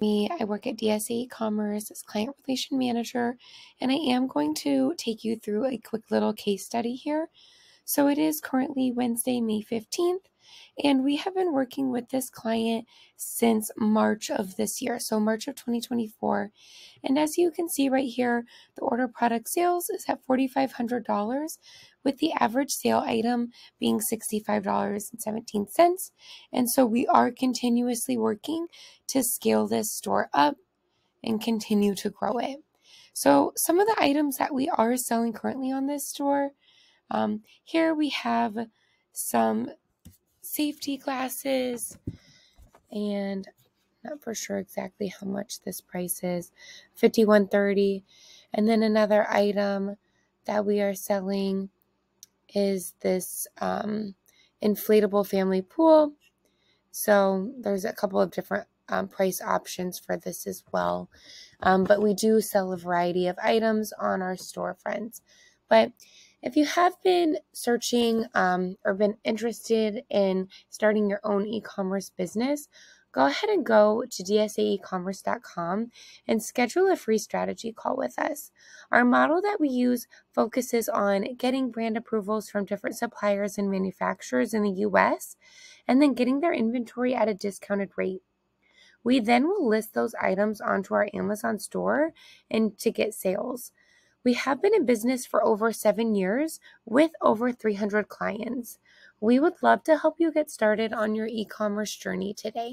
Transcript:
me. I work at DSA eCommerce as client relation manager, and I am going to take you through a quick little case study here. So it is currently Wednesday, May 15th, and we have been working with this client since March of this year, so March of 2024. And as you can see right here, the order product sales is at $4,500, with the average sale item being $65.17. And so we are continuously working to scale this store up and continue to grow it. So, some of the items that we are selling currently on this store um, here we have some safety glasses and not for sure exactly how much this price is 5130 and then another item that we are selling is this um, inflatable family pool. So there's a couple of different um, price options for this as well. Um, but we do sell a variety of items on our storefronts. But if you have been searching um, or been interested in starting your own e commerce business, go ahead and go to dsaecommerce.com and schedule a free strategy call with us. Our model that we use focuses on getting brand approvals from different suppliers and manufacturers in the US and then getting their inventory at a discounted rate. We then will list those items onto our Amazon store and to get sales. We have been in business for over seven years with over 300 clients. We would love to help you get started on your e commerce journey today.